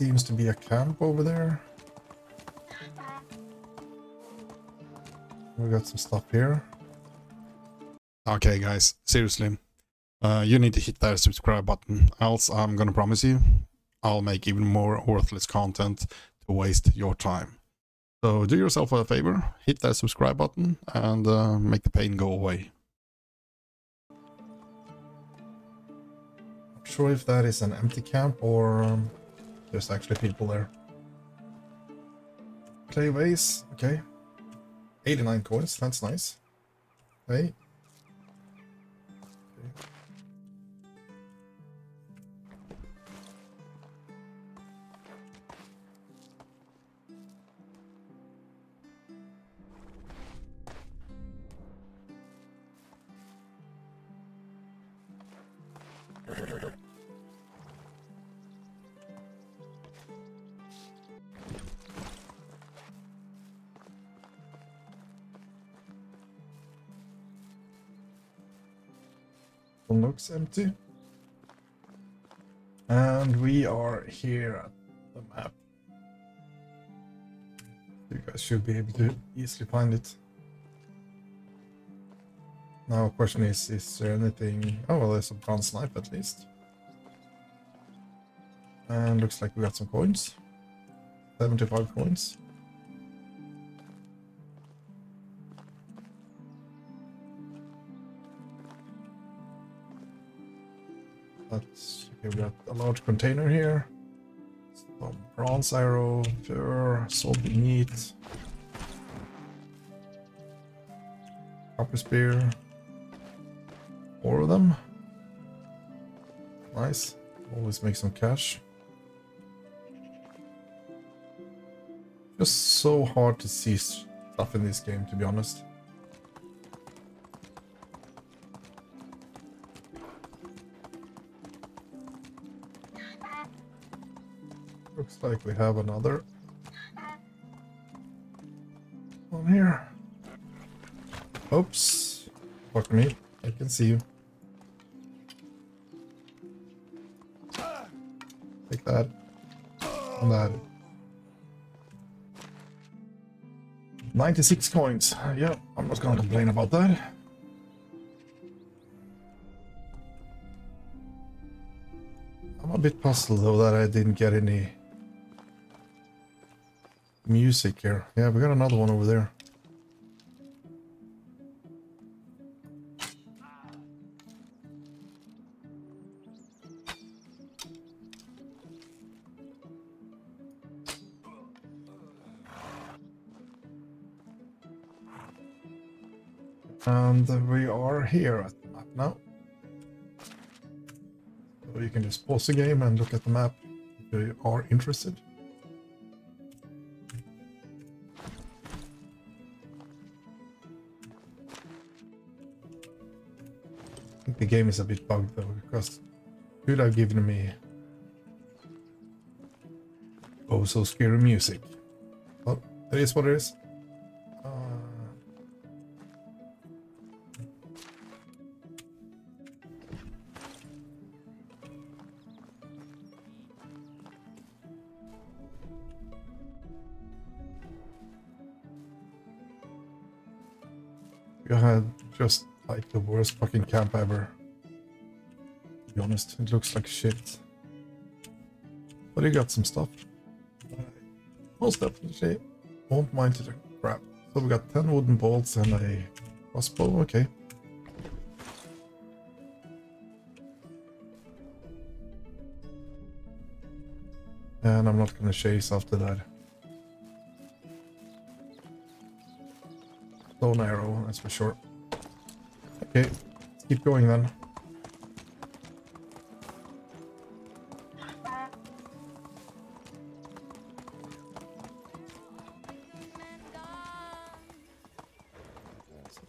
seems to be a camp over there. We got some stuff here. Okay, guys, seriously. Uh, you need to hit that subscribe button, else I'm gonna promise you I'll make even more worthless content to waste your time. So do yourself a favor, hit that subscribe button and uh, make the pain go away. Not sure if that is an empty camp or um, there's actually people there. Clay vase, okay. 89 coins, that's nice. Hey. Looks empty. And we are here at the map. You guys should be able to easily find it. Now question is, is there anything... Oh, well, there's a bronze knife at least. And looks like we got some coins. 75 coins. That's okay. We got a large container here. Some bronze arrow, fur, salty meat, copper spear. Four of them. Nice. Always make some cash. Just so hard to see stuff in this game, to be honest. Like we have another one here. Oops. Fuck me. I can see you. Take that. And that. 96 coins. Yeah, I'm not gonna complain about that. I'm a bit puzzled though that I didn't get any music here. Yeah, we got another one over there. And we are here at the map now. So you can just pause the game and look at the map if you are interested. Think the game is a bit bugged though, because could have given me oh so scary music. But it is what it is. Uh, You had just like the worst fucking camp ever. To be honest, it looks like shit. But you got some stuff. I most definitely won't mind it a crap. So we got 10 wooden bolts and a crossbow, okay. And I'm not gonna chase after that. Stone arrow, that's for sure. Okay, keep going then.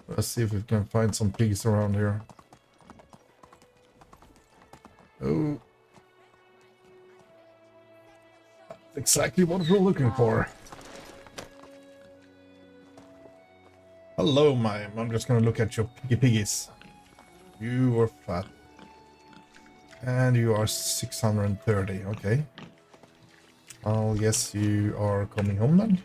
Let's see if we can find some pigs around here. Oh. Exactly what we're looking for. Hello, mime. I'm just gonna look at your piggy piggies. You are fat. And you are 630, okay. I'll guess you are coming home then.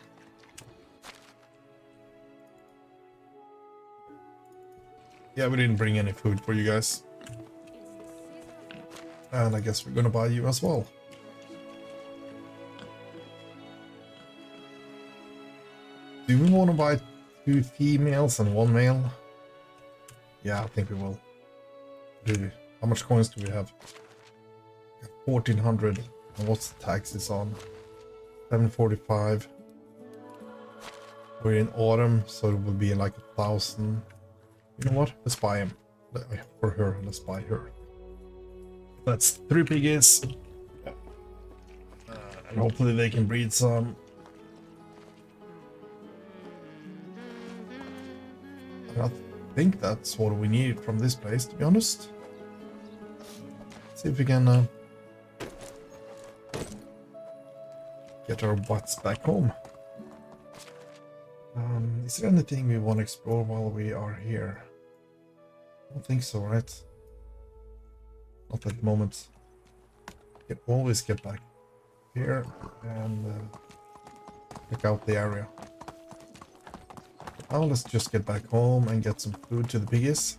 Yeah, we didn't bring any food for you guys. And I guess we're gonna buy you as well. Do we want to buy two females and one male? Yeah, I think we will. Do how much coins do we have? 1400. And what's the taxes on? 745. We're in autumn, so it will be like a thousand. You know what? Let's buy him. For her, let's buy her. That's three piggies. Uh, and hopefully they can breed some. I think that's what we need from this place, to be honest. See if we can uh, get our butts back home. Um, is there anything we want to explore while we are here? I don't think so, right? Not at the moment. You can always get back here and uh, check out the area. Now let's just get back home and get some food to the piggies.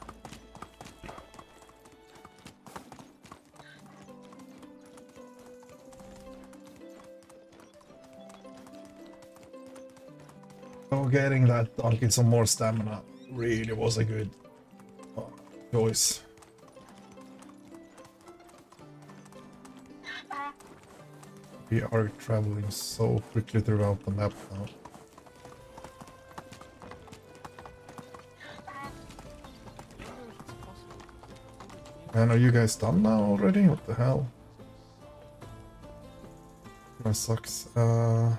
Oh, getting that donkey some more stamina really was a good uh, choice. We are traveling so quickly throughout the map now. And are you guys done now already? What the hell? That sucks. Uh...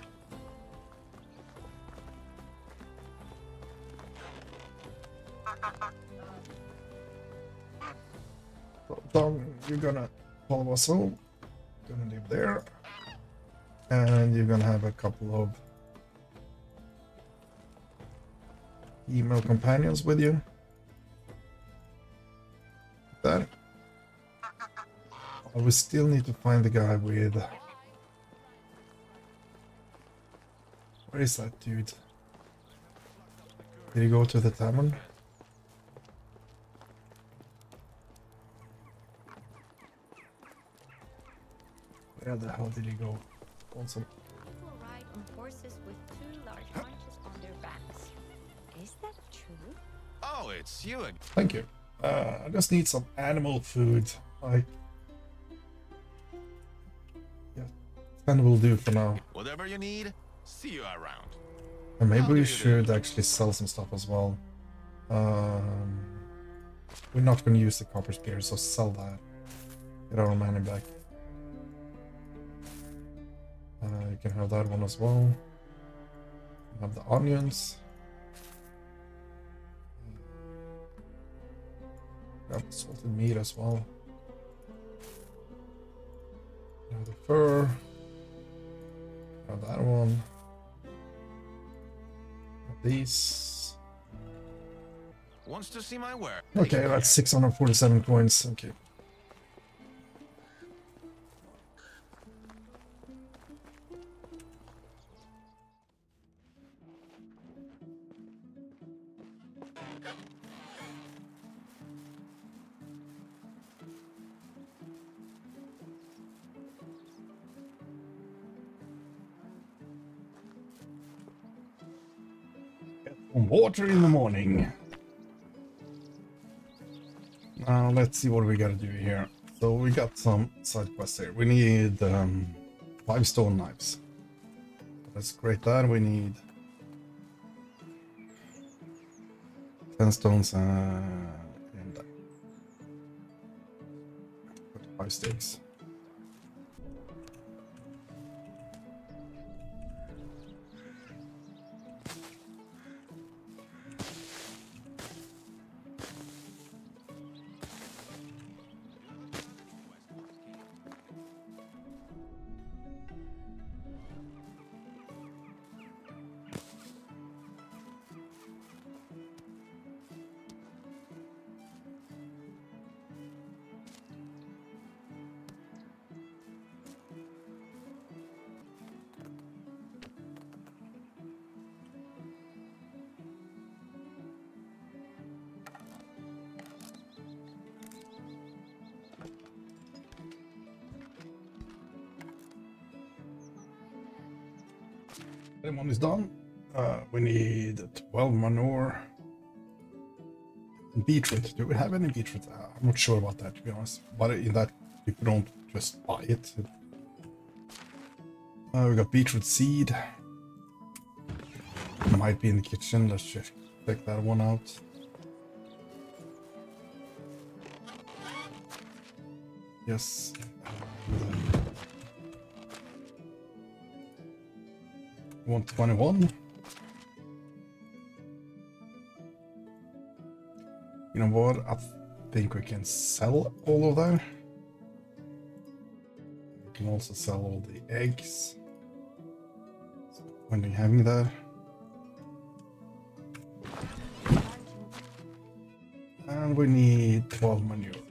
Dog, you're gonna follow us home. Gonna live there. And you're gonna have a couple of email companions with you. We still need to find the guy with... Where is that dude? Did he go to the tavern? Where the hell did he go? Want some... People ride on horses with two large bunches on their backs. Is that true? Oh, it's you again. Thank you. Uh, I just need some animal food. Like... 10 will do for now. Whatever you need, see you around. Maybe we should do? actually sell some stuff as well. Um, we're not going to use the copper spear, so sell that. Get our money back. Uh, you can have that one as well. Have the onions. Grab salted meat as well. You have the fur. Have that one. These. Wants to see my work. Okay, that's 647 coins. Okay. Water in the morning. Now let's see what we gotta do here. So we got some side quests here. We need um, five stone knives. Let's create that. We need ten stones and five sticks. That one is done. Uh, we need 12 manure. Beetroot. Do we have any beetroot? Uh, I'm not sure about that to be honest. But in that, people don't just buy it. Uh, we got beetroot seed. Might be in the kitchen. Let's just check that one out. Yes. One twenty-one. You know what? I think we can sell all of that. We can also sell all the eggs. So when we having that. And we need 12 manure.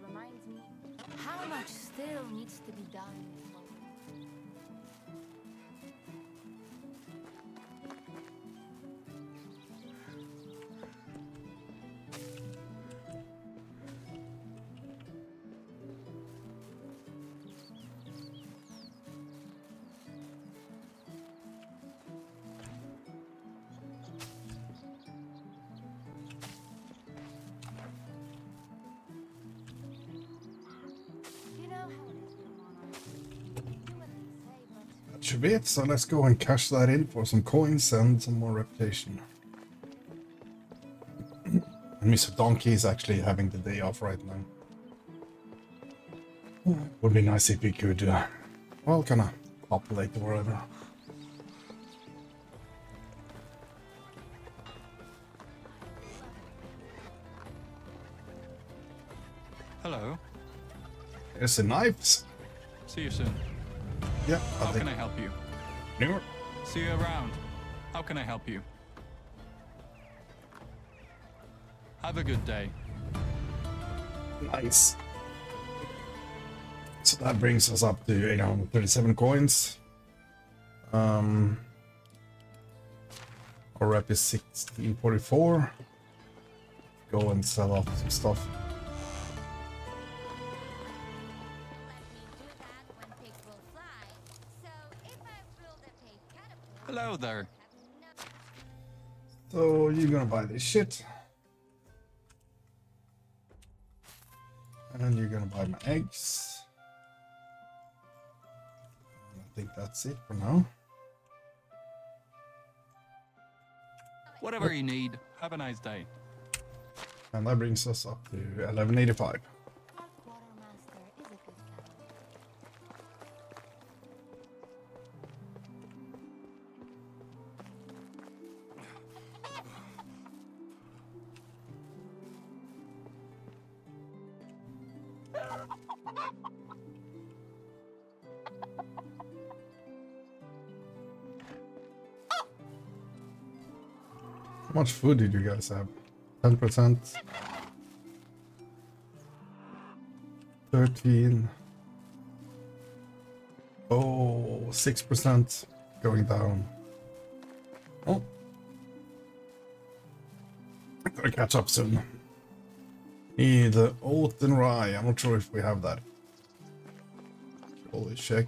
Should be it. So let's go and cash that in for some coins and some more reputation. and Mr. Donkey is actually having the day off right now. Would be nice if we could, uh, well, kind of populate or whatever. Hello. There's the knives. See you soon. Yeah, I How think. can I help you? Newer. See you around. How can I help you? Have a good day. Nice. So that brings us up to 837 coins. Um, our rep is 1644. Go and sell off some stuff. Hello there. So you're gonna buy this shit. And you're gonna buy my eggs. I think that's it for now. Whatever you need. Have a nice day. And that brings us up to 1185. Much food did you guys have? 10%? 13. Oh, 6% going down. Oh. Gotta catch up soon. Need oat and rye. I'm not sure if we have that. Holy check.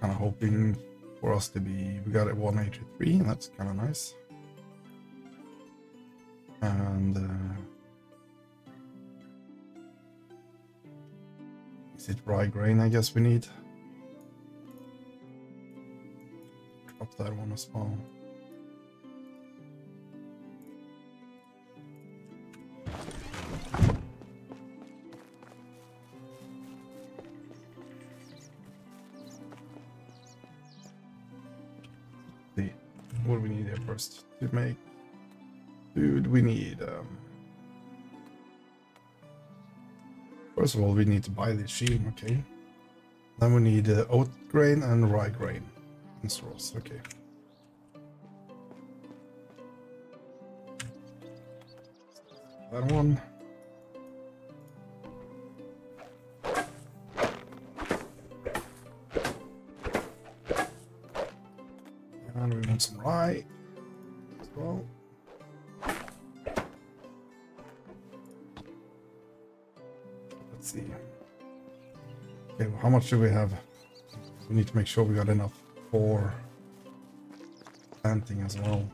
Kind of hoping for us to be. We got it 183, and that's kind of nice. And uh, is it rye grain? I guess we need. Drop that one as well. What we need first to make. Food we need um first of all we need to buy this sheep okay? Then we need uh, oat grain and rye grain and straws okay. That one Rye as well. Let's see. Okay, well, how much do we have we need to make sure we got enough for planting as well.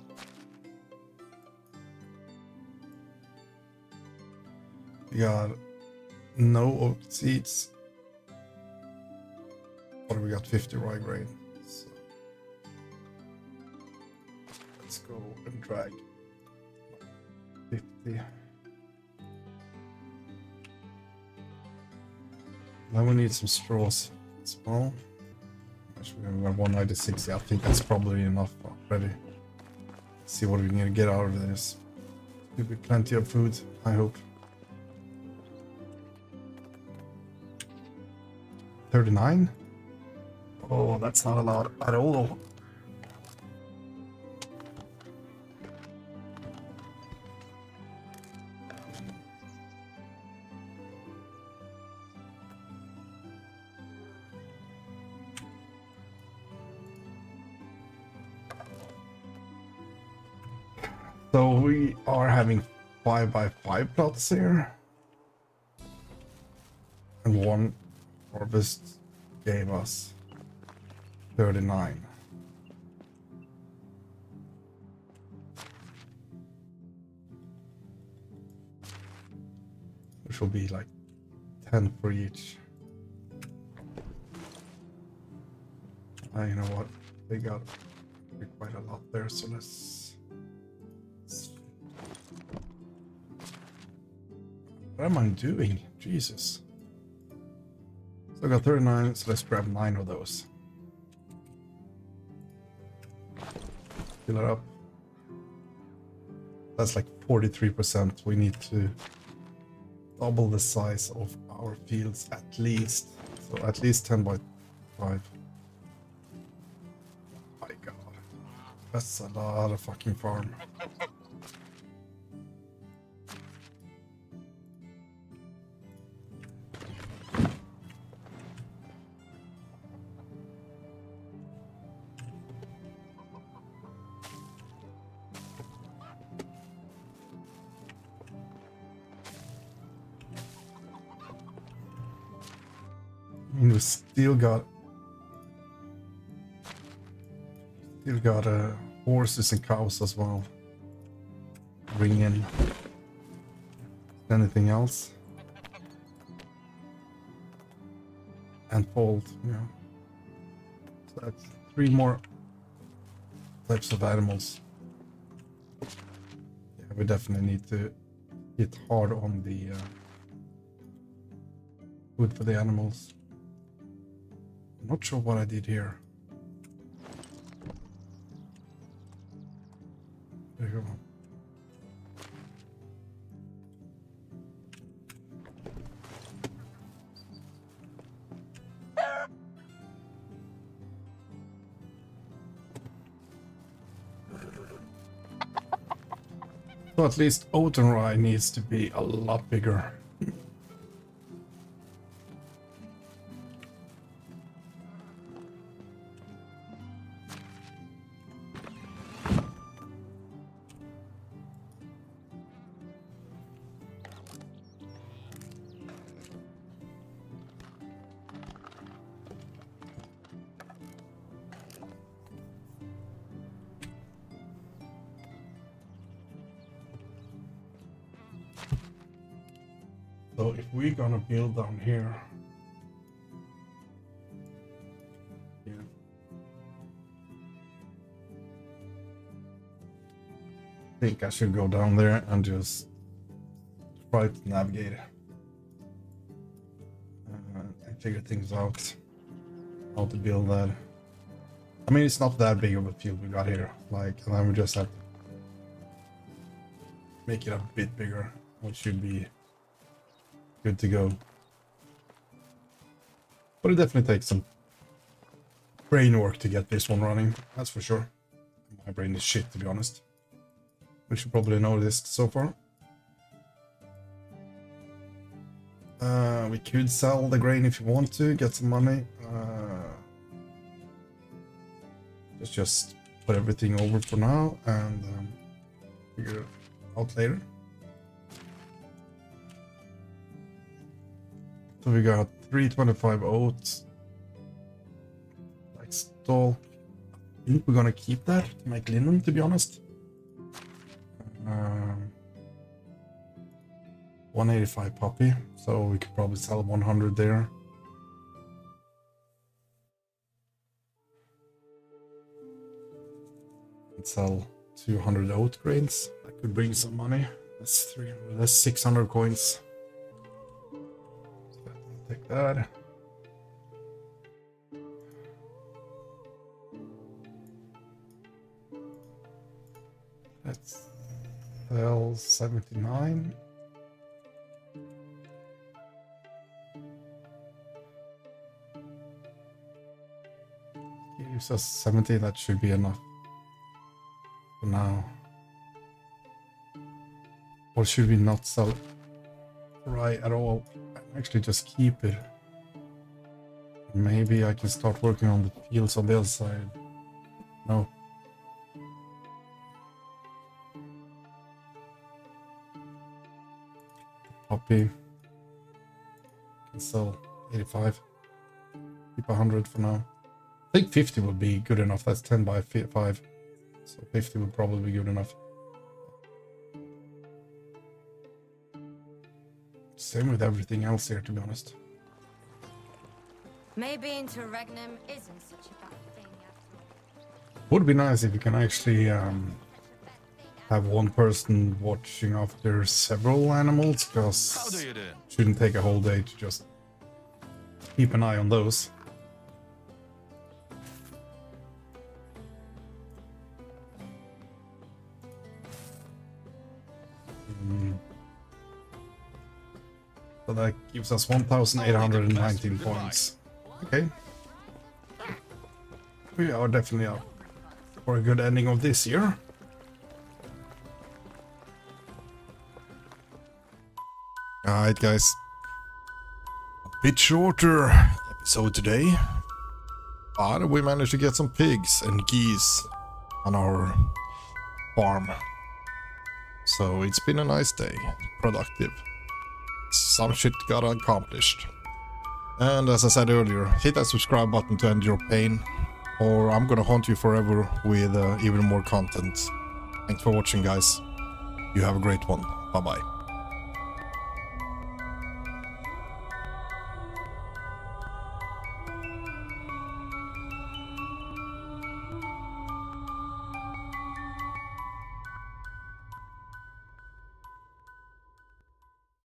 We got no oat seeds. But we got 50 rye grain. And drag 50. Now we need some straws as well. Actually, we have 196. Yeah, I think that's probably enough already. see what we can get out of this. There'll be plenty of food, I hope. 39? Oh, that's not a lot at all. Five by five plots here. And one harvest gave us 39. Which will be like 10 for each. Uh, you know what? They got quite a lot there, so let's. What am I doing? Jesus. So I got 39, so let's grab 9 of those. Fill it up. That's like 43%. We need to double the size of our fields at least. So at least 10 by 5. My god. That's a lot of fucking farm. Still got still got uh, horses and cows as well. Bring in anything else. And fold, yeah. So that's three more types of animals. Yeah, we definitely need to hit hard on the uh, food for the animals. Not sure what I did here. There you go. So at least rye needs to be a lot bigger. So if we're gonna build down here, yeah. I think I should go down there and just try to navigate uh, and figure things out. How to build that. I mean, it's not that big of a field we got here. Like, and then we just have to make it a bit bigger, which should be good to go. But it definitely takes some brain work to get this one running, that's for sure. My brain is shit, to be honest. We should probably know this so far. Uh, we could sell the grain if you want to, get some money. Uh, let's just put everything over for now and um, figure it out later. So we got 325 oats, all. I think we're gonna keep that to make linen, to be honest. Um, 185 poppy, so we could probably sell 100 there. And sell 200 oat grains. That could bring some money. That's 300. That's 600 coins. Take that. That's sell 79. Gives us 70, that should be enough for now. Or should we not sell right at all? Actually, just keep it. Maybe I can start working on the fields on the other side. No. Poppy. Can sell 85. Keep 100 for now. I think 50 would be good enough. That's 10 by 5. So 50 would probably be good enough. Same with everything else here, to be honest. Maybe interregnum isn't such a bad thing after. Would be nice if you can actually um, have one person watching after several animals, because do shouldn't take a whole day to just keep an eye on those. That gives us 1,819 points. Okay. We are definitely up for a good ending of this year. Alright guys. A bit shorter episode today. But we managed to get some pigs and geese on our farm. So it's been a nice day. Productive. Some shit got accomplished. And as I said earlier, hit that subscribe button to end your pain. Or I'm gonna haunt you forever with uh, even more content. Thanks for watching guys. You have a great one. Bye bye.